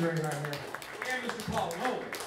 adjourn right here. And Mr. Paul Nolan.